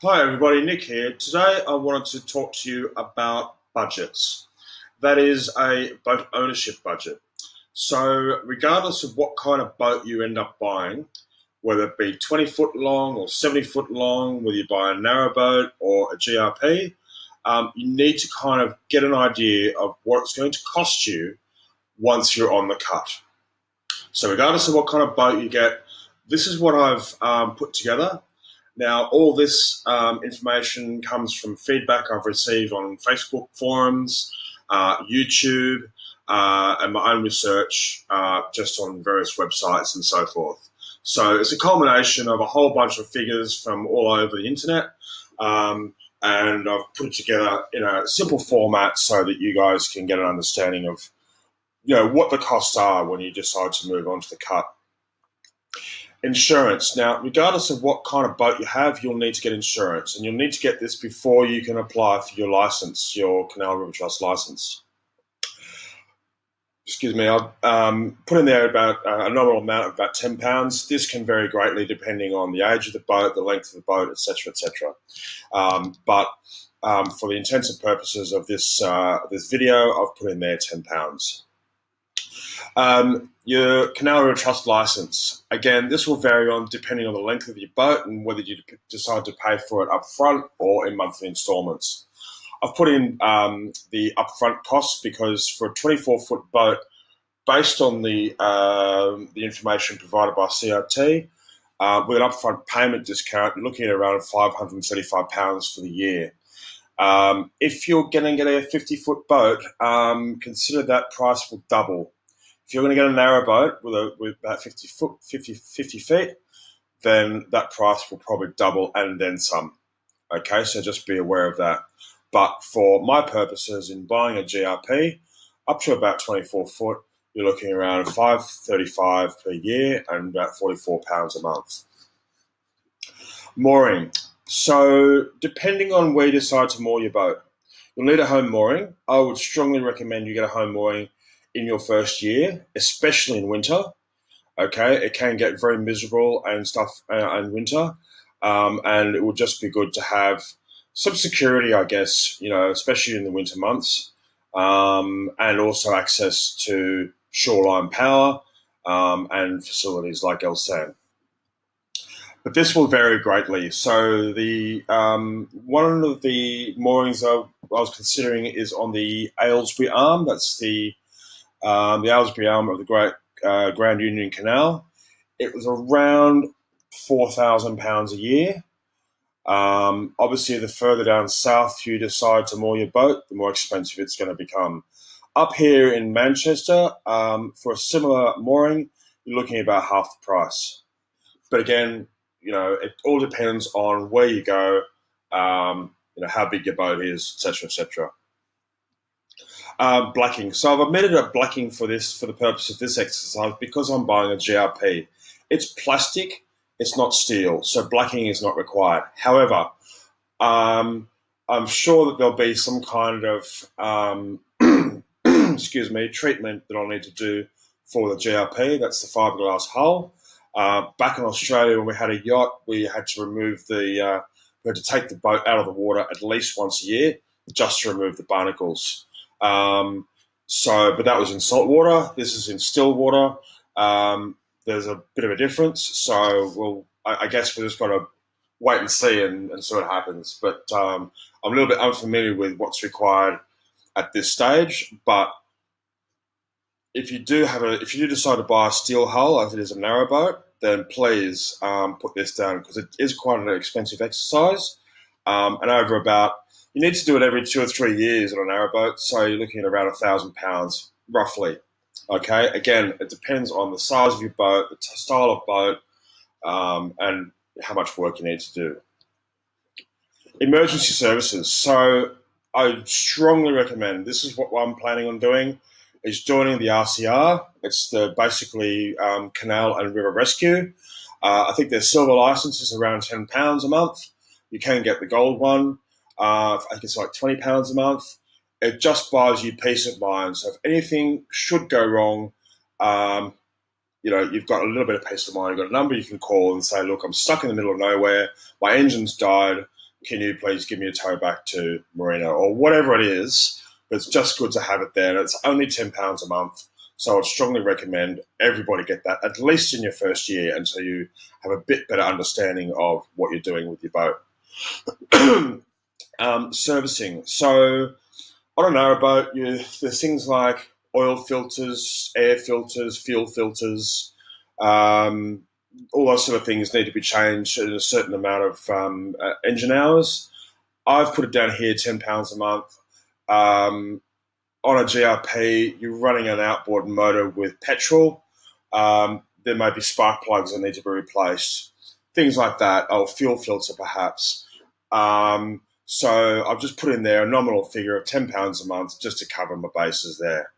Hi, everybody. Nick here. Today, I wanted to talk to you about budgets. That is a boat ownership budget. So, regardless of what kind of boat you end up buying, whether it be 20 foot long or 70 foot long, whether you buy a narrow boat or a GRP, um, you need to kind of get an idea of what it's going to cost you once you're on the cut. So, regardless of what kind of boat you get, this is what I've um, put together now, all this um, information comes from feedback I've received on Facebook forums, uh, YouTube, uh, and my own research uh, just on various websites and so forth. So it's a culmination of a whole bunch of figures from all over the internet. Um, and I've put it together in a simple format so that you guys can get an understanding of, you know, what the costs are when you decide to move on to the cut Insurance. Now, regardless of what kind of boat you have, you'll need to get insurance, and you'll need to get this before you can apply for your license, your Canal River Trust license. Excuse me, I'll um, put in there about uh, a nominal amount of about ten pounds. This can vary greatly depending on the age of the boat, the length of the boat, etc., etc. Um, but um, for the intents and purposes of this uh, this video, I've put in there ten pounds. Um, your Canal River Trust license. Again, this will vary on depending on the length of your boat and whether you decide to pay for it up front or in monthly installments. I've put in um, the upfront costs because for a 24 foot boat, based on the uh, the information provided by CRT, uh, with an upfront payment discount, looking at around £535 for the year. Um, if you're going to get a 50 foot boat, um, consider that price will double if you're going to get a narrow boat with, a, with about 50, foot, 50, 50 feet, then that price will probably double and then some. Okay, so just be aware of that. But for my purposes, in buying a GRP up to about 24 foot, you're looking around 535 per year and about 44 pounds a month. Mooring. So, depending on where you decide to moor your boat, you'll need a home mooring. I would strongly recommend you get a home mooring in your first year, especially in winter. Okay, it can get very miserable and stuff uh, in winter, um, and it would just be good to have some security, I guess, you know, especially in the winter months, um, and also access to shoreline power um, and facilities like Elsan. But this will vary greatly. So the um, one of the moorings I, I was considering is on the Aylesbury Arm. That's the um, the Aylesbury arm of the Great uh, Grand Union Canal. It was around four thousand pounds a year. Um, obviously, the further down south you decide to moor your boat, the more expensive it's going to become. Up here in Manchester, um, for a similar mooring, you're looking at about half the price. But again, you know, it all depends on where you go, um, you know, how big your boat is, etc., etc. Uh, blacking. So I've omitted a blacking for this for the purpose of this exercise because I'm buying a GRP. It's plastic, it's not steel, so blacking is not required. However, um, I'm sure that there'll be some kind of um, excuse me treatment that I'll need to do for the GRP. That's the fiberglass hull. Uh, back in Australia, when we had a yacht, we had to remove the uh, we had to take the boat out of the water at least once a year just to remove the barnacles. Um, so, but that was in salt water. This is in still water. Um, there's a bit of a difference. So, we'll, I, I guess we're just going to wait and see and, and see what happens. But um, I'm a little bit unfamiliar with what's required at this stage. But if you do have a, if you do decide to buy a steel hull as it is a narrow boat, then please um, put this down because it is quite an expensive exercise. Um, and over about you need to do it every two or three years on an narrowboat, so you're looking at around a thousand pounds roughly. Okay, again, it depends on the size of your boat, the style of boat, um, and how much work you need to do. Emergency services. So I strongly recommend. This is what I'm planning on doing. Is joining the RCR. It's the basically um, canal and river rescue. Uh, I think their silver license is around ten pounds a month. You can get the gold one. Uh, I think it's like twenty pounds a month. It just buys you peace of mind. So if anything should go wrong, um, you know you've got a little bit of peace of mind. You've got a number you can call and say, "Look, I'm stuck in the middle of nowhere. My engine's died. can you please give me a tow back to Marina or whatever it is. But it's just good to have it there. And it's only £10 a month. So I'd strongly recommend everybody get that at least in your first year until you have a bit better understanding of what you're doing with your boat. um, servicing. So I don't know about you, there's things like oil filters, air filters, fuel filters, um, all those sort of things need to be changed at a certain amount of um, uh, engine hours. I've put it down here, ten pounds a month. Um, on a GRP, you're running an outboard motor with petrol. Um, there may be spark plugs that need to be replaced, things like that. Oh, fuel filter perhaps. Um, so I've just put in there a nominal figure of ten pounds a month just to cover my bases there.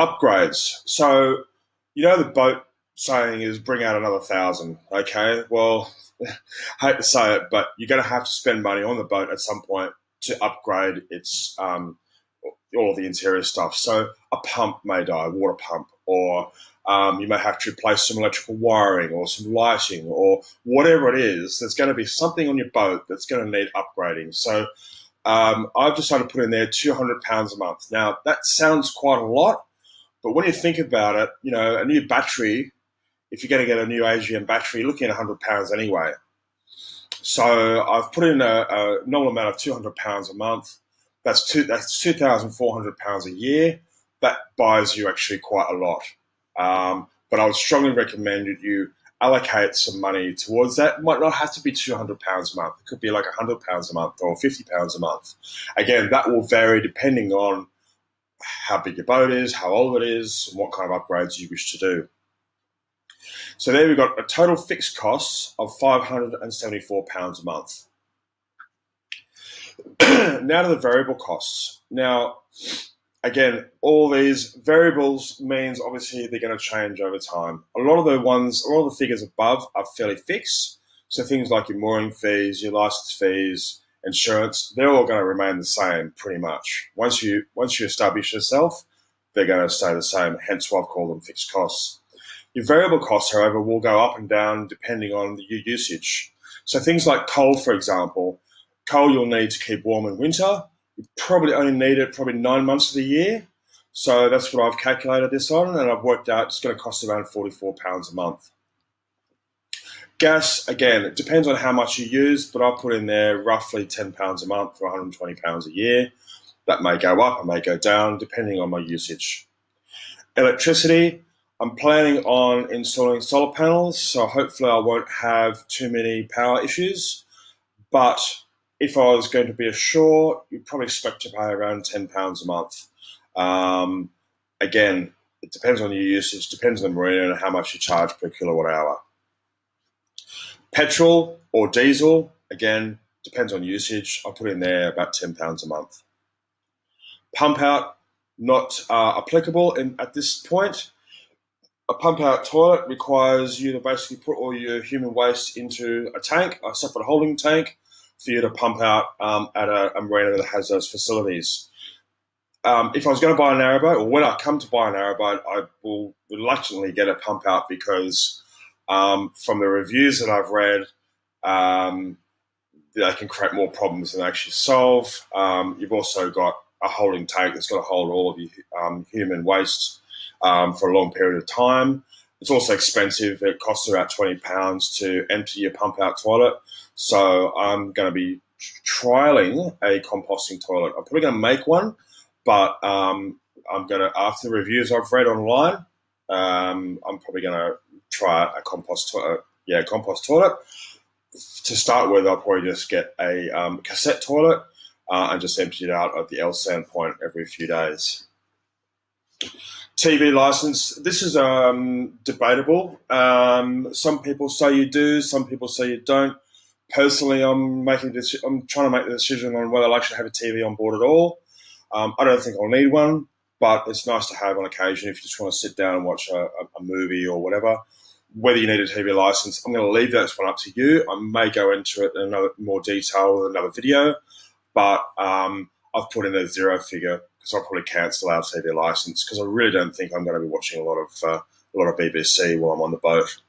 Upgrades. So you know the boat saying is bring out another thousand. Okay, well, I hate to say it, but you're going to have to spend money on the boat at some point to upgrade its um, all the interior stuff. So a pump may die, water pump, or um, you may have to replace some electrical wiring or some lighting or whatever it is. There's going to be something on your boat that's going to need upgrading. So um, I've decided to put in there £200 a month. Now, that sounds quite a lot, but when you think about it, you know, a new battery if you're going to get a new AGM battery, you're looking at £100 anyway. So I've put in a, a normal amount of £200 a month. That's two. That's two thousand four hundred pounds a year. That buys you actually quite a lot. Um, but I would strongly recommend that you allocate some money towards that. It might not have to be two hundred pounds a month. It could be like hundred pounds a month or fifty pounds a month. Again, that will vary depending on how big your boat is, how old it is, and what kind of upgrades you wish to do. So there we've got a total fixed costs of £574 a month. now to the variable costs. Now, again, all these variables means obviously they're going to change over time. A lot of the ones, a lot of the figures above are fairly fixed. So things like your mooring fees, your license fees, insurance, they're all going to remain the same pretty much. Once you once you establish yourself, they're going to stay the same. Hence why I've called them fixed costs. Your variable costs, however, will go up and down depending on your usage. So things like coal, for example, coal you'll need to keep warm in winter. You probably only need it probably nine months of the year. So that's what I've calculated this on, and I've worked out it's going to cost around £44 a month. Gas, again, it depends on how much you use, but I'll put in there roughly £10 a month for £120 a year. That may go up, it may go down, depending on my usage. Electricity, I'm planning on installing solar panels, so hopefully I won't have too many power issues. But if I was going to be ashore, you'd probably expect to pay around £10 a month. Um, again, it depends on your usage, depends on the marina and how much you charge per kilowatt hour. Petrol or diesel, again, depends on usage. I put in there about £10 a month. Pump out, not uh, applicable in, at this point a pump out toilet requires you to basically put all your human waste into a tank, a separate holding tank, for you to pump out um, at a, a, marina that has those facilities. Um, if I was going to buy a narrowboat, or when I come to buy a narrowboat, I will reluctantly get a pump out because um, from the reviews that I've read, um, they can create more problems than they actually solve. Um, you've also got a holding tank that's got to hold all of your um, human waste for a long period of time. It's also expensive. It costs about twenty pounds to empty your pump out toilet. So I'm going to be trialing a composting toilet. I'm probably going to make one, but um, I'm going to after the reviews I've read online, um, I'm probably going to try a compost toilet. Yeah, compost toilet. To start with, I'll probably just get a um, cassette toilet uh, and just empty it out at the Elsan point every few days. TV license. This is um, debatable. Um, some people say you do. Some people say you don't. Personally, I'm making this. I'm trying to make the decision on whether I actually have a TV on board at all. Um, I don't think I'll need one, but it's nice to have on occasion if you just want to sit down and watch a, a movie or whatever. Whether you need a TV license, I'm going to leave that one up to you. I may go into it in another more detail with another video, but um, I've put in a zero figure because I'll probably cancel our TV license because I really don't think I'm going to be watching a lot of uh, a lot of BBC while I'm on the boat.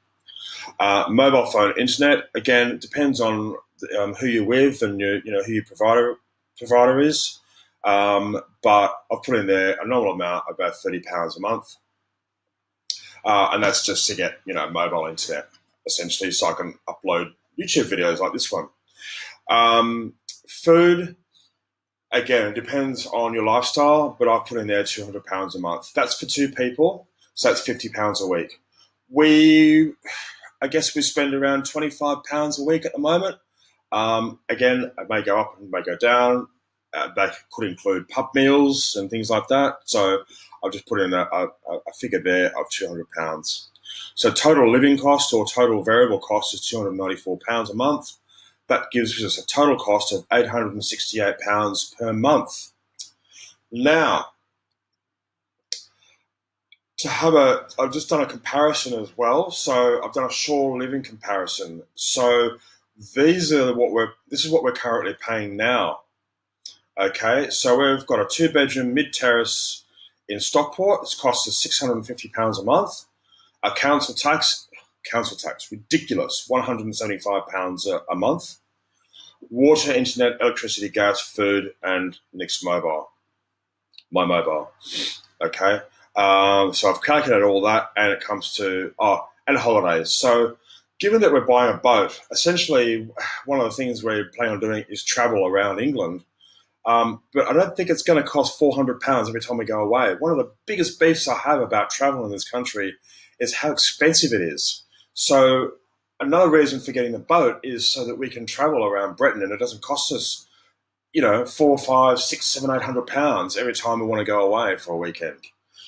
Uh, mobile phone internet again depends on um, who you're with and you know who your provider provider is. Um, but I've put in there a normal amount, about thirty pounds a month, uh, and that's just to get you know mobile internet essentially, so I can upload YouTube videos like this one. Um, food, again, it depends on your lifestyle, but I've put in there two hundred pounds a month. That's for two people, so that's fifty pounds a week. We, I guess, we spend around twenty five pounds a week at the moment. Um, again, it may go up and may go down. Uh, that could include pub meals and things like that. So I've just put in a, a, a figure there of two hundred pounds. So total living cost or total variable cost is two hundred ninety four pounds a month. That gives us a total cost of eight hundred and sixty eight pounds per month. Now, to have a, I've just done a comparison as well. So I've done a shore living comparison. So these are what we're, this is what we're currently paying now. Okay, so we've got a two bedroom mid terrace in Stockport. It's cost us £650 a month. Our council tax, council tax, ridiculous, £175 a, a month. Water, internet, electricity, gas, food, and Nick's Mobile. My mobile. Okay. Um, so I've calculated all that, and it comes to oh, and holidays. So, given that we're buying a boat, essentially one of the things we're planning on doing is travel around England. Um, but I don't think it's going to cost four hundred pounds every time we go away. One of the biggest beefs I have about traveling in this country is how expensive it is. So another reason for getting the boat is so that we can travel around Britain and it doesn't cost us, you know, four, five, six, seven, eight hundred pounds every time we want to go away for a weekend.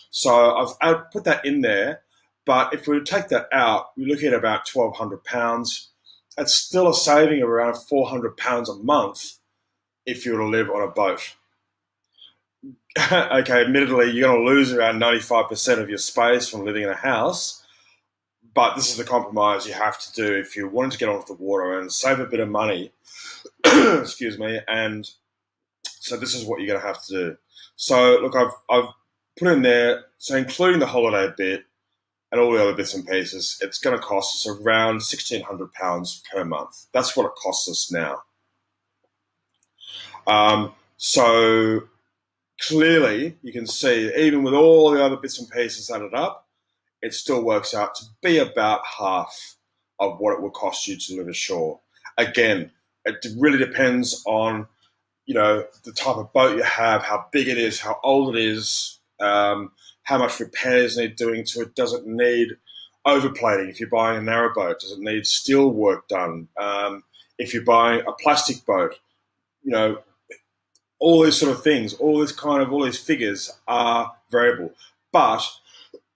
So I've, I've put that in there. But if we take that out, we're looking at about twelve hundred pounds. That's still a saving of around four hundred pounds a month if you were to live on a boat. okay, admittedly, you're going to lose around ninety five percent of your space from living in a house. But this is the compromise you have to do if you wanted to get onto the water and save a bit of money. excuse me, and so this is what you're going to have to do. So look, I've I've put in there, so including the holiday bit and all the other bits and pieces, it's going to cost us around £1,600 per month. That's what it costs us now. Um, so clearly, you can see, even with all the other bits and pieces added up, it still works out to be about half of what it will cost you to live ashore. Again, it really depends on you know the type of boat you have, how big it is, how old it is, um, how much repairs need doing to it. Does it need overplating? If you're buying a narrow boat, does it need steel work done? Um, if you're buying a plastic boat, you know, all these sort of things, all this kind of all these figures are variable. But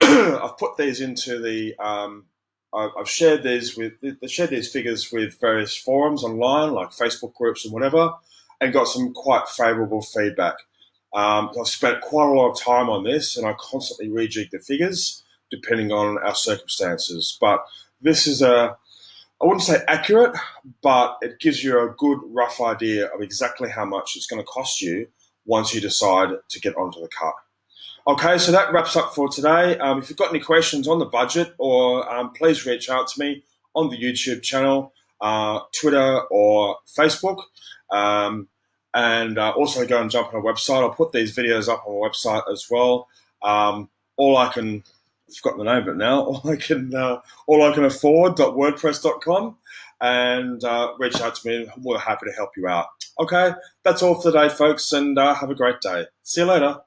I've put these into the um, I've shared these with the shared these figures with various forums online, like Facebook groups and whatever, and got some quite favourable feedback. Um, I've spent quite a lot of time on this, and I constantly rejig the figures depending on our circumstances. But this is a, I wouldn't say accurate, but it gives you a good rough idea of exactly how much it's going to cost you once you decide to get onto the car. Okay, so that wraps up for today. Um, if you've got any questions on the budget, or um, please reach out to me on the YouTube channel, uh, Twitter, or Facebook. Um, and uh, also go and jump on our website. I'll put these videos up on our website as well. Um, all I can, I've forgotten the name of it now. All I can, uh, all I can afford.wordpress.com, and uh, reach out to me. We're happy to help you out. Okay, that's all for today, folks, and uh, have a great day. See you later.